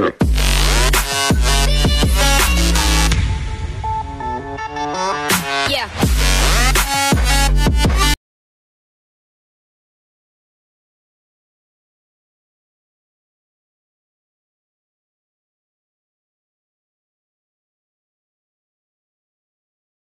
Yeah.